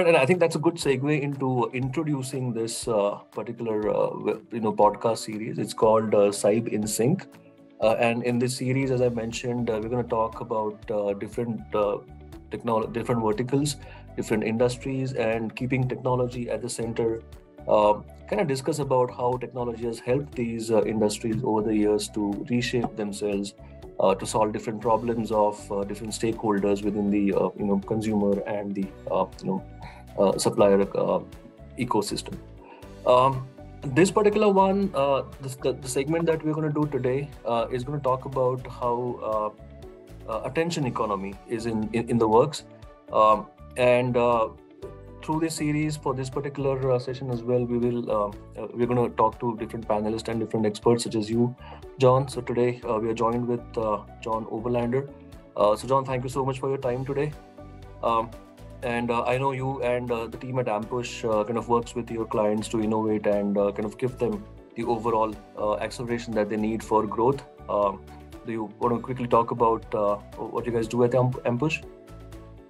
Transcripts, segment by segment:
right, and I think that's a good segue into introducing this uh, particular uh, you know podcast series. It's called uh, Cyb InCync, uh, and in this series, as I mentioned, uh, we're going to talk about uh, different technology, different verticals, different industries, and keeping technology at the center. Um, kind of discuss about how technology has helped these industries over the years to reshape themselves uh, to solve different problems of uh, different stakeholders within the uh, you know consumer and the you know supplier ecosystem. Um, this particular one, this, the, the, segment that we're going to do today is going to talk about how attention economy is in, in, in the works. Um, and through this series for this particular uh, session as well we will uh, uh we're going to talk to different panelists and different experts such as you Jon so today uh, we are joined with uh, Jon Oberlander so john thank you so much for your time today um, and i know you and the team at ampush kind of works with your clients to innovate and kind of give them the overall acceleration that they need for growth. Um, do you want to quickly talk about what you guys do at ampush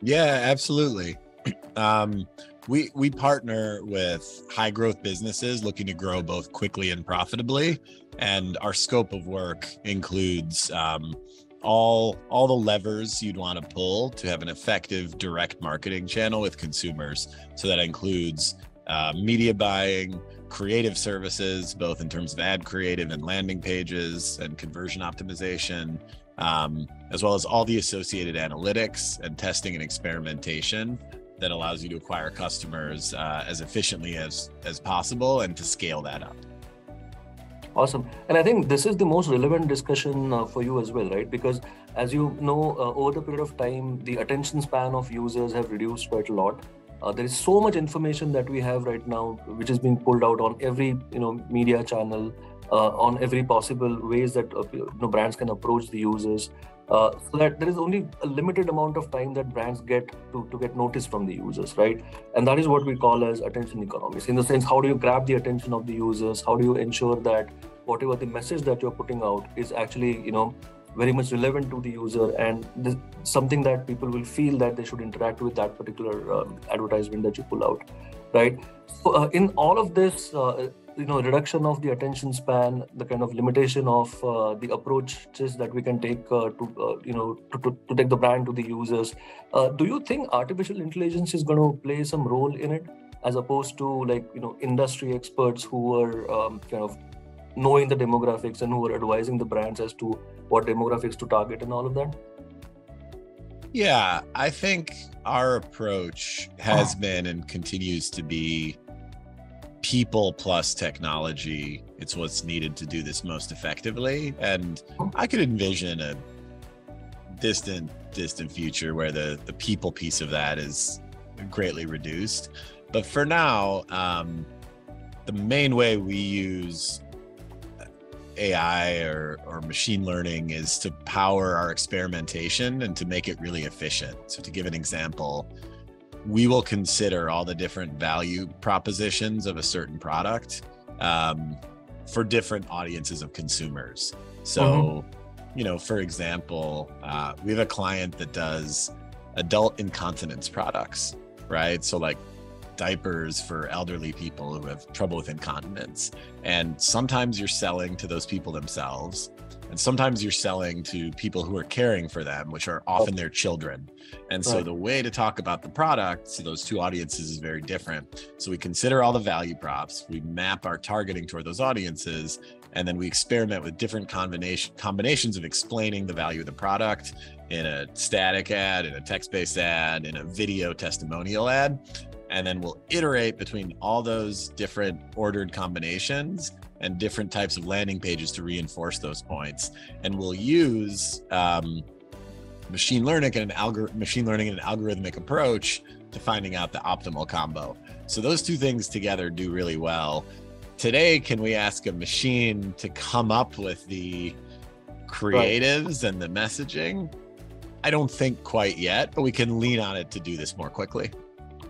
yeah absolutely. Um, we we partner with high growth businesses looking to grow both quickly and profitably, and our scope of work includes um, all all the levers you'd want to pull to have an effective direct marketing channel with consumers. So that includes uh, media buying, creative services, both in terms of ad creative and landing pages and conversion optimization, um, as well as all the associated analytics and testing and experimentation that allows you to acquire customers uh, as efficiently as as possible and to scale that up awesome. And i think this is the most relevant discussion uh, for you as well right? Because as you know uh, over the period of time the attention span of users have reduced quite a lot. Uh, there is so much information that we have right now which is being pulled out on every you know media channel uh, on every possible ways that uh, you know, brands can approach the users uh, so that there is only a limited amount of time that brands get to, to get notice from the users right? And that is what we call as attention economics. In the sense how do you grab the attention of the users? How do you ensure that whatever the message that you're putting out is actually you know very much relevant to the user and this, something that people will feel that they should interact with that particular uh, advertisement that you pull out right? So uh, in all of this uh, you know reduction of the attention span the kind of limitation of uh, the approaches that we can take uh, to uh, you know to, to, to, take the brand to the users do you think artificial intelligence is going to play some role in it as opposed to like you know industry experts who are um, kind of knowing the demographics and who are advising the brands as to what demographics to target and all of that? Yeah i think our approach has been and continues to be people plus technology. It's what's needed to do this most effectively. And i could envision a distant distant future where the the people piece of that is greatly reduced. But for now um, the main way we use ai or, or machine learning is to power our experimentation and to make it really efficient so to give an example we will consider all the different value propositions of a certain product um, for different audiences of consumers. So, mm-hmm. you know, for example, uh, we have a client that does adult incontinence products, right? So, like diapers for elderly people who have trouble with incontinence. And sometimes you're selling to those people themselves. And sometimes you're selling to people who are caring for them, which are oh. often their children. And so right. the way to talk about the product to those two audiences is very different. So we consider all the value props, we map our targeting toward those audiences, and then we experiment with different combination combinations of explaining the value of the product in a static ad, in a text-based ad, in a video testimonial ad. And then we'll iterate between all those different ordered combinations and different types of landing pages to reinforce those points. And we'll use um, machine learning and an algor- machine learning and an algorithmic approach to finding out the optimal combo. So those two things together do really well. Today, can we ask a machine to come up with the creatives and the messaging? I don't think quite yet, but we can lean on it to do this more quickly.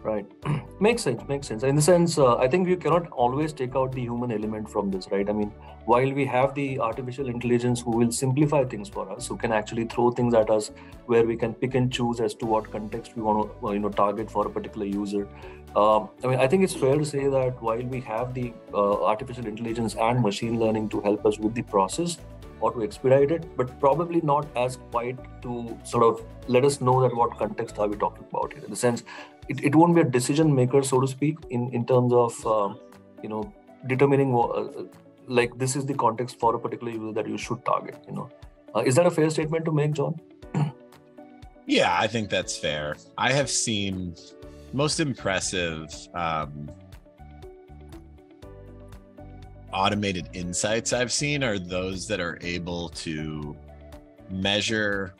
Right. makes sense. Makes sense. In the sense, uh, I think you cannot always take out the human element from this, right? I mean, while we have the artificial intelligence who will simplify things for us, who can actually throw things at us where we can pick and choose as to what context we want to, you know, target for a particular user. Um, I mean, I think it's fair to say that while we have the uh, artificial intelligence and machine learning to help us with the process or to expedite it, but probably not as quite to sort of let us know that what context are we talking about here. In the sense, it, it won't be a decision maker, so to speak, in in terms of um, you know determining uh, like this is the context for a particular user that you should target. You know, uh, is that a fair statement to make, Jon? yeah, I think that's fair. I have seen most impressive um, automated insights I've seen are those that are able to measure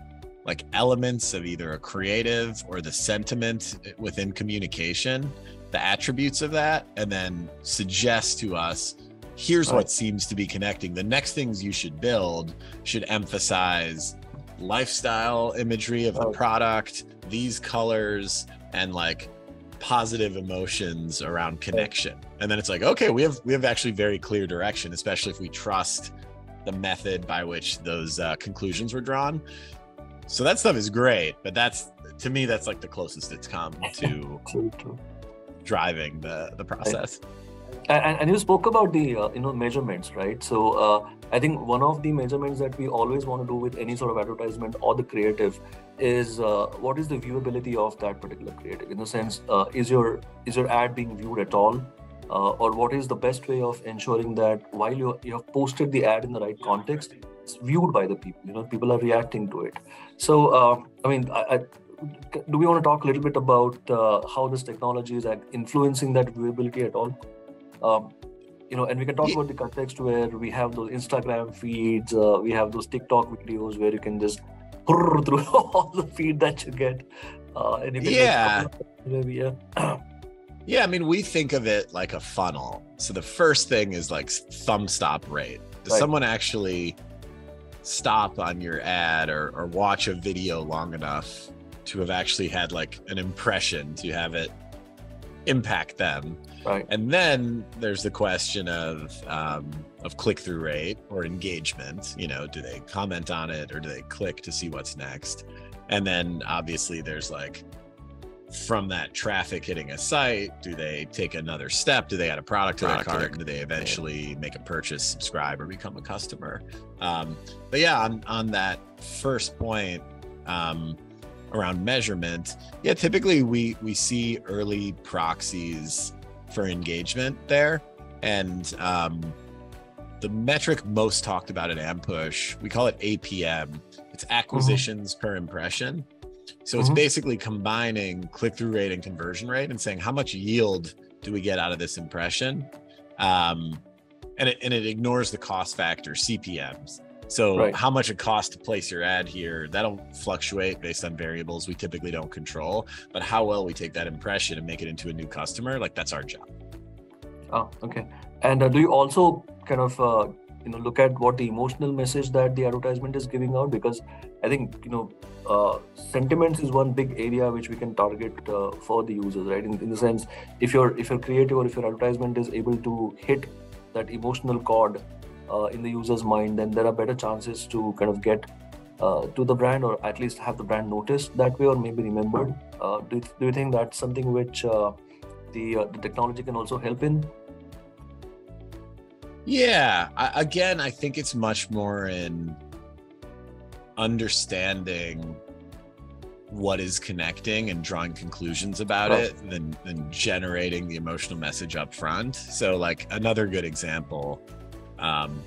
like elements of either a creative or the sentiment within communication, the attributes of that, and then suggest to us here's what seems to be connecting. The next things you should build should emphasize lifestyle imagery of the product, these colors, and like positive emotions around connection. And then it's like okay we have we have actually very clear direction especially if we trust the method by which those uh, conclusions were drawn. So that stuff is great but that's to me that's like the closest it's come to driving the the process. And, and you spoke about the uh, you know measurements right? So uh, i think one of the measurements that we always want to do with any sort of advertisement or the creative is uh, what is the viewability of that particular creative? In the sense uh, is your is your ad being viewed at all? Uh, or what is the best way of ensuring that while you, you have posted the ad in the right context it's viewed by the people you know people are reacting to it? So uh, i mean I, I, do we want to talk a little bit about uh, how this technology is influencing that viewability at all? Um, you know and we can talk about the context where we have those instagram feeds uh, we have those tiktok videos where you can just through all the feed that you get. Uh, and yeah. Maybe, yeah. yeah, I mean, we think of it like a funnel. So the first thing is like thumb stop rate. Does right. someone actually stop on your ad or, or watch a video long enough to have actually had like an impression to have it impact them? Right. And then there's the question of um, of click through rate or engagement. You know, do they comment on it or do they click to see what's next? And then obviously there's like from that traffic hitting a site, do they take another step? Do they add a product to their cart? Do they eventually make a purchase, subscribe, or become a customer? Um, but yeah, on on that first point, um, around measurement, yeah, typically we we see early proxies for engagement there, and um, the metric most talked about at Ampush, we call it APM. It's acquisitions mm-hmm. per impression. So it's mm-hmm. basically combining click through rate and conversion rate and saying how much yield do we get out of this impression. Um, and it, and it ignores the cost factor CPMs. So right. how much it costs to place your ad here, that'll fluctuate based on variables we typically don't control. But how well we take that impression and make it into a new customer, like that's our job. Oh, okay. And uh, do you also kind of uh, you know look at what the emotional message that the advertisement is giving out? Because I think you know uh, sentiments is one big area which we can target uh, for the users, right? In, in the sense, if you're if you're creative or if your advertisement is able to hit that emotional chord uh, in the user's mind, then there are better chances to kind of get uh, to the brand or at least have the brand noticed that way or maybe remembered. Uh, do, you, do you think that's something which uh, the, uh, the technology can also help in? Yeah. I, again, I think it's much more in understanding what is connecting and drawing conclusions about it than than generating the emotional message up front. So like another good example um,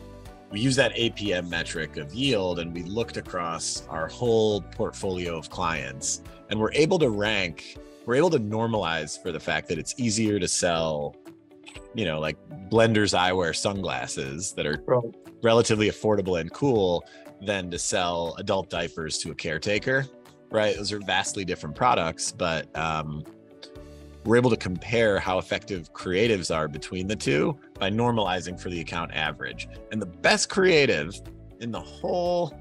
we use that APM metric of yield and we looked across our whole portfolio of clients and we're able to rank, we're able to normalize for the fact that it's easier to sell, you know, like Blenders eyewear sunglasses that are right. relatively affordable and cool than to sell adult diapers to a caretaker, right? Those are vastly different products, but um, we're able to compare how effective creatives are between the two by normalizing for the account average. And the best creative in the whole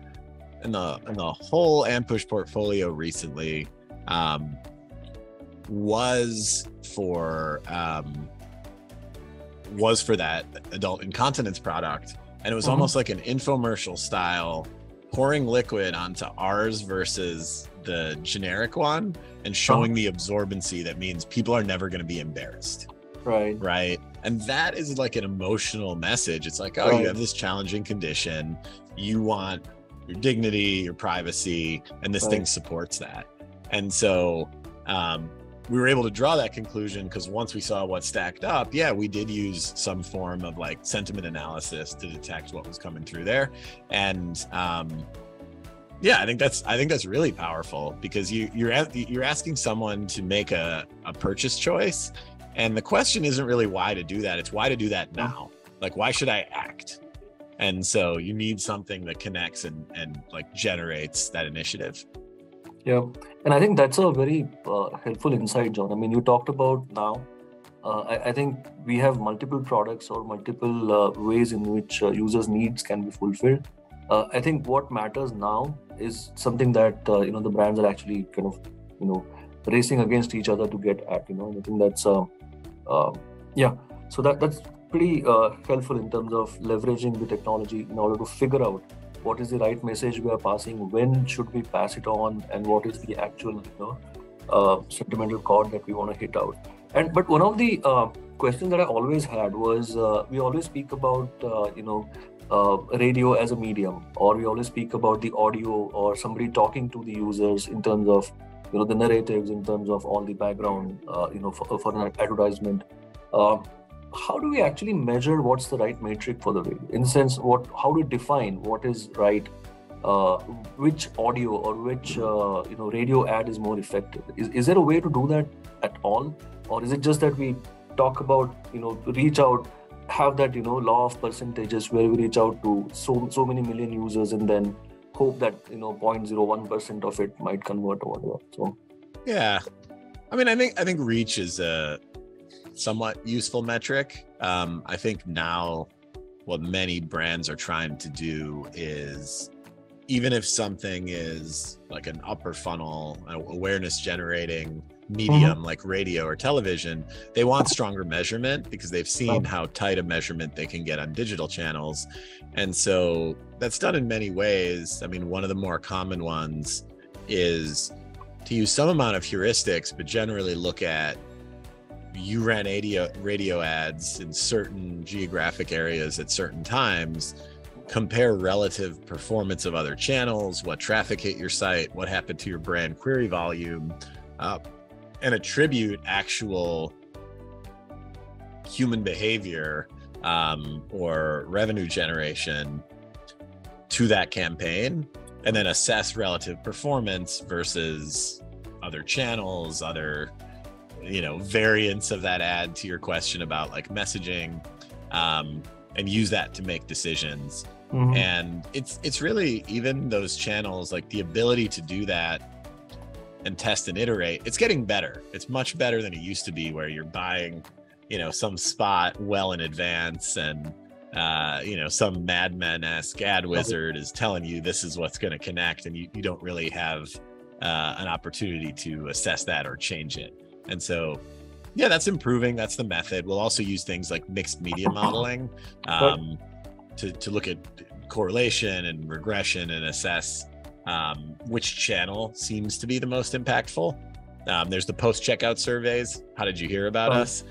in the in the whole Ampush portfolio recently um, was for um, was for that adult incontinence product and it was Mhm. almost like an infomercial style pouring liquid onto ours versus the generic one and showing the absorbency that means people are never going to be embarrassed. Right. right? And that is like an emotional message. It's like oh Right. you have this challenging condition. You want your dignity your privacy and this thing supports that. And so um, we were able to draw that conclusion because once we saw what stacked up yeah we did use some form of like sentiment analysis to detect what was coming through there. And um, yeah i think that's i think that's really powerful because you you're you're asking someone to make a, a purchase choice. And the question isn't really why to do that it's why to do that now. Like why should i act? And so you need something that connects and and like generates that initiative Yeah, and I think that's a very uh, helpful insight, Jon. I mean, you talked about now. Uh, I, I think we have multiple products or multiple uh, ways in which uh, users' needs can be fulfilled. Uh, I think what matters now is something that uh, you know the brands are actually kind of you know racing against each other to get at. You know, I think that's yeah. So that that's pretty helpful in terms of leveraging the technology in order to figure out what is the right message we are passing when should we pass it on and what is the actual you know uh, sentimental chord that we want to hit out. And but one of the uh, questions that i always had was uh, we always speak about uh, you know uh, radio as a medium or we always speak about the audio or somebody talking to the users in terms of you know the narratives in terms of all the background uh, you know for, for an advertisement. Uh, how do we actually measure what's the right metric for the radio in the sense what how do we define what is right uh, which audio or which uh, you know radio ad is more effective? Is, is there a way to do that at all? Or is it just that we talk about you know reach out have that you know law of percentages where we reach out to so so many million users and then hope that you know 0.01% of it might convert or whatever so Yeah. I mean, I think I think reach is a somewhat useful metric. Um, I think now what many brands are trying to do is even if something is like an upper funnel uh, awareness generating medium like radio or television, they want stronger measurement because they've seen how tight a measurement they can get on digital channels. And so that's done in many ways. I mean, one of the more common ones is to use some amount of heuristics, but generally look at you ran radio radio ads in certain geographic areas at certain times compare relative performance of other channels what traffic hit your site what happened to your brand query volume uh, and attribute actual human behavior um, or revenue generation to that campaign and then assess relative performance versus other channels other you know variants of that ad to your question about like messaging um, and use that to make decisions. Mhm. and it's it's really even those channels like the ability to do that and test and iterate it's getting better. It's much better than it used to be where you're buying you know some spot well in advance and uh, you know some madman-esque ad wizard is telling you this is what's going to connect and you, you don't really have uh, an opportunity to assess that or change it and so yeah that's improving that's the method we'll also use things like mixed media modeling um, to, to look at correlation and regression and assess um, which channel seems to be the most impactful. Um, there's the post checkout surveys. How did you hear about Oh. us?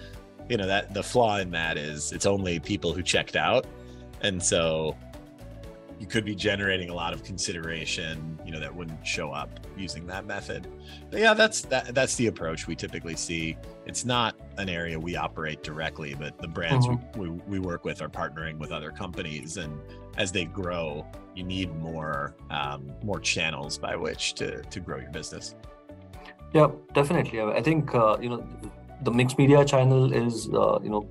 You know that the flaw in that is it's only people who checked out, and so you could be generating a lot of consideration. You know that wouldn't show up using that method. But yeah, that's that. That's the approach we typically see. It's not an area we operate directly, but the brands we, we, we work with are partnering with other companies, and as they grow, you need more um, more channels by which to to grow your business. Yeah, definitely. I I think uh, you know the mixed media channel is uh, you know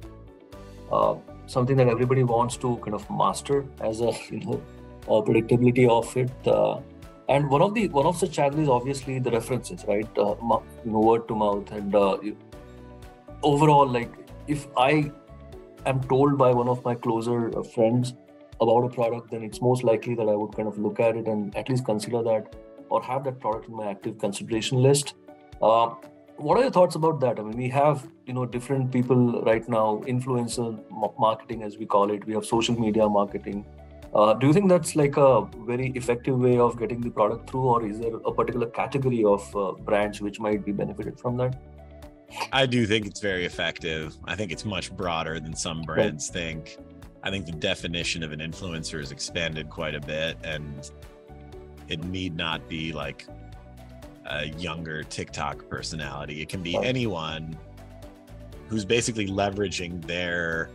uh, something that everybody wants to kind of master as a you know predictability of it. Uh, and one of the one of the channels is obviously the references, right? Uh, you know, word to mouth, and uh, overall, like if I am told by one of my closer friends about a product, then it's most likely that I would kind of look at it and at least consider that or have that product in my active consideration list. Uh, what are your thoughts about that? I mean, we have you know different people right now, influencer marketing as we call it. We have social media marketing. Uh, do you think that's like a very effective way of getting the product through, or is there a particular category of uh, brands which might be benefited from that? I do think it's very effective. I think it's much broader than some brands right. think. I think the definition of an influencer has expanded quite a bit, and it need not be like a younger TikTok personality. It can be anyone who's basically leveraging their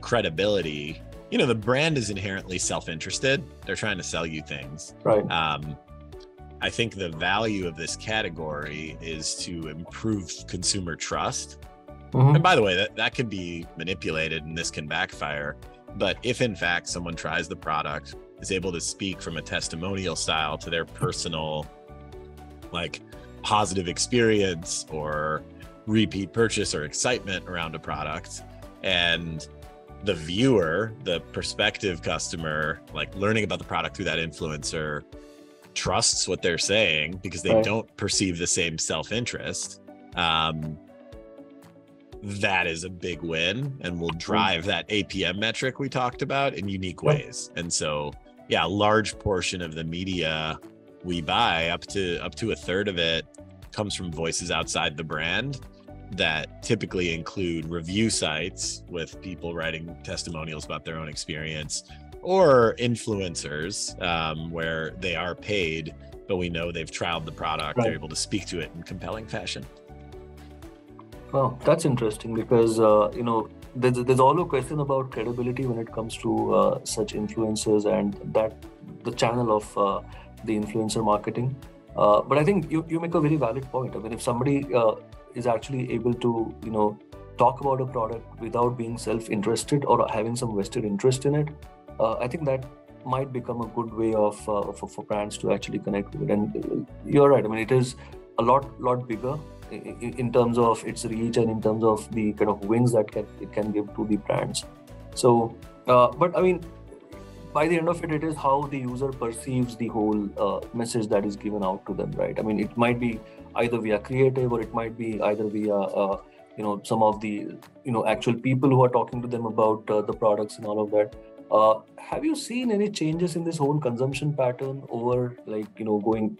credibility. You know, the brand is inherently self-interested. They're trying to sell you things. Right. Um, I think the value of this category is to improve consumer trust. Mm-hmm. And by the way, that, that can be manipulated and this can backfire. But if in fact someone tries the product, is able to speak from a testimonial style to their personal like positive experience or repeat purchase or excitement around a product and the viewer the prospective customer like learning about the product through that influencer trusts what they're saying because they right. don't perceive the same self-interest um, that is a big win and will mm-hmm. drive that apm metric we talked about in unique ways and so yeah a large portion of the media we buy up to up to a third of it comes from voices outside the brand that typically include review sites with people writing testimonials about their own experience or influencers um, where they are paid but we know they've trialed the product right. they're able to speak to it in compelling fashion well that's interesting because uh, you know there's, there's also a question about credibility when it comes to uh, such influencers and that the channel of uh, the influencer marketing. Uh, but I think you, you make a very valid point. I mean, if somebody uh, is actually able to, you know, talk about a product without being self-interested or having some vested interest in it, uh, I think that might become a good way of uh, for, for brands to actually connect with it. And uh, you're right. I mean, it is a lot lot bigger in, in terms of its reach and in terms of the kind of wins that can, it can give to the brands. So, uh, but I mean, by the end of it, it is how the user perceives the whole uh, message that is given out to them, right? I mean, it might be either via creative or it might be either via, uh, you know, some of the, you know, actual people who are talking to them about uh, the products and all of that. Uh, have you seen any changes in this whole consumption pattern over, like, you know, going?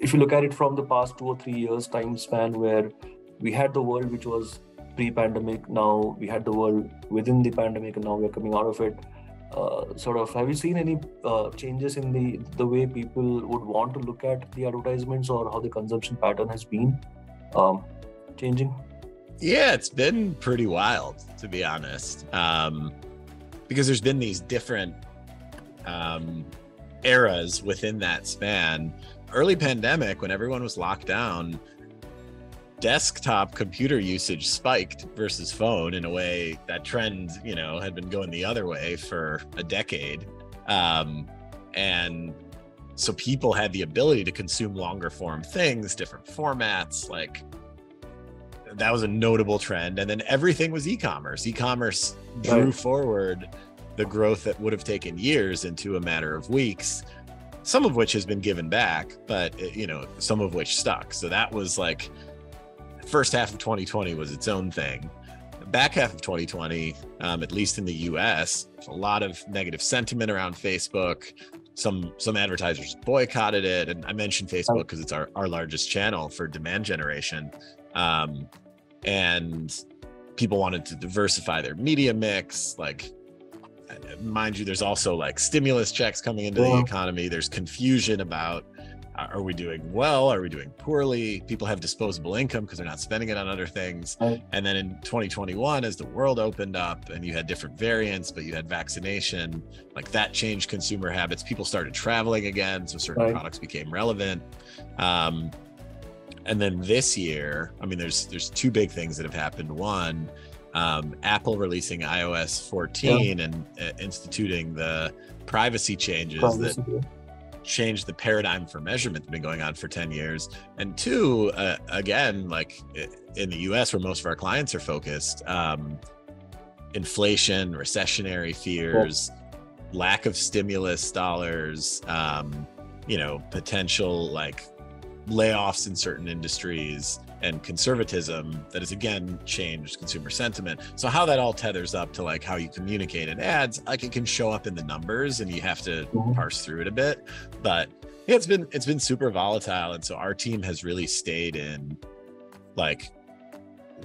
If you look at it from the past two or three years time span, where we had the world which was pre-pandemic, now we had the world within the pandemic, and now we're coming out of it uh, sort of have you seen any uh, changes in the the way people would want to look at the advertisements or how the consumption pattern has been um, changing? Yeah it's been pretty wild to be honest. Um, because there's been these different um, eras within that span. Early pandemic when everyone was locked down desktop computer usage spiked versus phone in a way that trend you know had been going the other way for a decade. Um, and so people had the ability to consume longer form things different formats like that was a notable trend. And then everything was e-commerce. E-commerce drew right. forward the growth that would have taken years into a matter of weeks some of which has been given back but you know some of which stuck. So that was like first half of 2020 was its own thing. The back half of 2020, um, at least in the US, a lot of negative sentiment around Facebook. Some some advertisers boycotted it, and I mentioned Facebook because it's our, our largest channel for demand generation. Um, and people wanted to diversify their media mix, like mind you, there's also like stimulus checks coming into the economy. There's confusion about are we doing well are we doing poorly people have disposable income because they're not spending it on other things right. and then in 2021 as the world opened up and you had different variants but you had vaccination like that changed consumer habits people started traveling again so certain right. products became relevant um, and then this year i mean there's there's two big things that have happened one um, apple releasing ios 14 yeah. and uh, instituting the privacy changes privacy. that changed the paradigm for measurement that's been going on for 10 years. And two uh, again like in the us where most of our clients are focused um, inflation recessionary fears lack of stimulus dollars um, you know potential like layoffs in certain industries and conservatism that has again changed consumer sentiment. So how that all tethers up to like how you communicate in ads, like it can show up in the numbers and you have to mm-hmm. parse through it a bit. But yeah, it's been it's been super volatile. And so our team has really stayed in like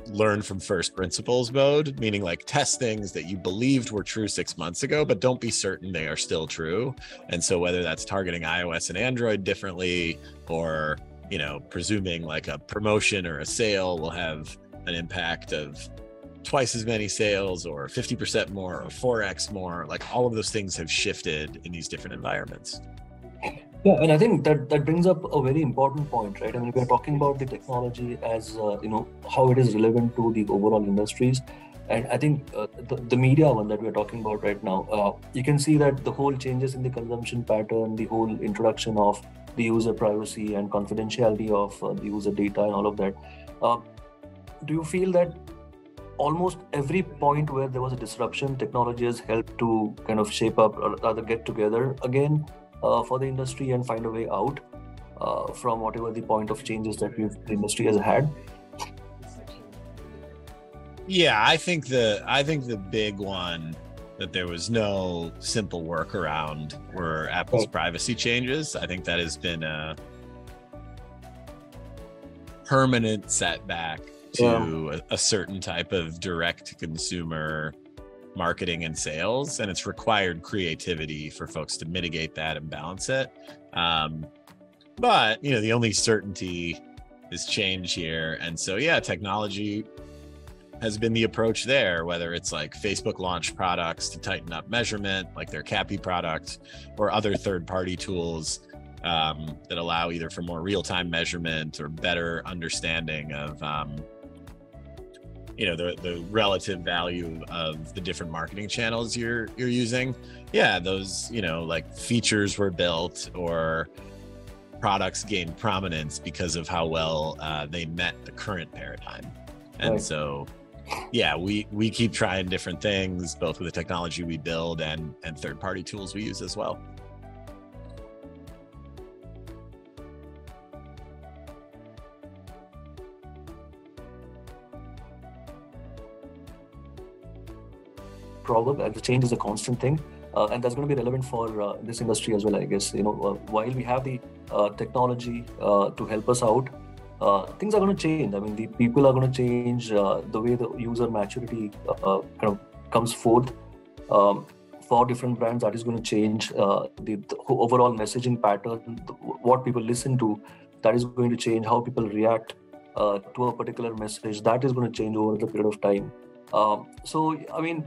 learn from first principles mode, meaning like test things that you believed were true six months ago, but don't be certain they are still true. And so whether that's targeting iOS and Android differently or you know, presuming like a promotion or a sale will have an impact of twice as many sales or 50% more or 4x more, like all of those things have shifted in these different environments. Yeah, and I think that that brings up a very important point, right? I mean, we're talking about the technology as uh, you know how it is relevant to the overall industries, and I think uh, the, the media one that we're talking about right now, uh, you can see that the whole changes in the consumption pattern, the whole introduction of the user privacy and confidentiality of uh, the user data and all of that. Uh, do you feel that almost every point where there was a disruption, technology has helped to kind of shape up or rather get together again uh, for the industry and find a way out uh, from whatever the point of changes that the industry has had? Yeah, I think the I think the big one that there was no simple workaround were Apple's privacy changes. I think that has been a permanent setback to yeah. a, a, certain type of direct consumer marketing and sales and it's required creativity for folks to mitigate that and balance it um, but you know the only certainty is change here and so yeah technology has been the approach there, whether it's like Facebook launched products to tighten up measurement, like their CAPI product, or other third party tools um, that allow either for more real time measurement or better understanding of. Um, you know the the relative value of the different marketing channels you're you're using yeah those you know like features were built or products gained prominence because of how well uh, they met the current paradigm and right. so yeah, we we keep trying different things, both with the technology we build and and third party tools we use as well. problem and the change is a constant thing uh, and that's going to be relevant for uh, this industry as well i guess you know uh, while we have the uh, technology uh, to help us out uh, things are going to change. I mean, the people are going to change. Uh, the way the user maturity uh, kind of comes forth um, for different brands, that is going to change. Uh, the, the, overall messaging pattern, the, what people listen to, that is going to change. How people react uh, to a particular message, that is going to change over the period of time. Um, so, I mean,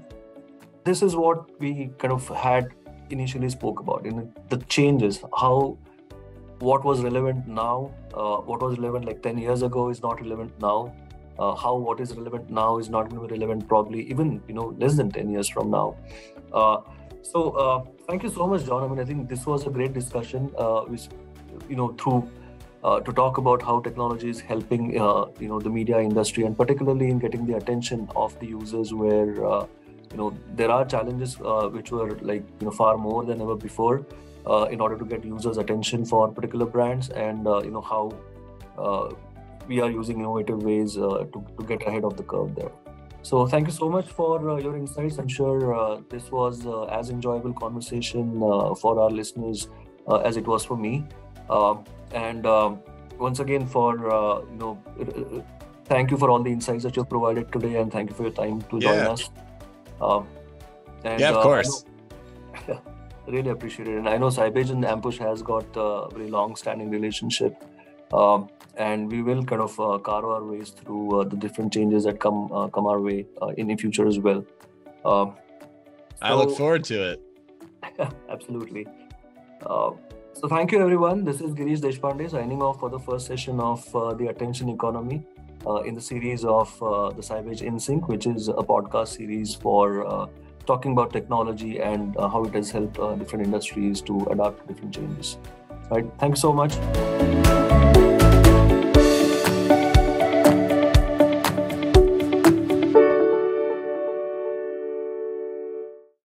this is what we kind of had initially spoke about. You know, the changes, how what was relevant now, uh, what was relevant like 10 years ago is not relevant now. Uh, how what is relevant now is not going to be relevant probably even you know less than 10 years from now. Uh, so uh, thank you so much, Jon. I mean, I think this was a great discussion. Uh, which, you know, through uh, to talk about how technology is helping you know the media industry and particularly in getting the attention of the users where you know there are challenges which were like you know far more than ever before uh, Uh, in order to get users' attention for particular brands, and uh, you know how uh, we are using innovative ways uh, to, to get ahead of the curve there. So thank you so much for uh, your insights. I'm sure uh, this was uh, as enjoyable conversation uh, for our listeners as it was for me. Um, and once again, for you know, thank you for all the insights that you've provided today, and thank you for your time to yeah. join us. Um, and, yeah, of course. really appreciate it. And I know Cybage and Ampush has got a very long-standing relationship, um, and we will kind of uh, carve our ways through uh, the different changes that come uh, come our way uh, in the future as well. Um, I look forward to it. absolutely. Uh, so thank you, everyone. This is Girish Deshpande signing off for the first session of uh, the Attention Economy. in the series of the Cybage InCync, which is a podcast series for talking about technology and uh, how it has helped uh, different industries to adapt to different changes. Right. Thanks so much.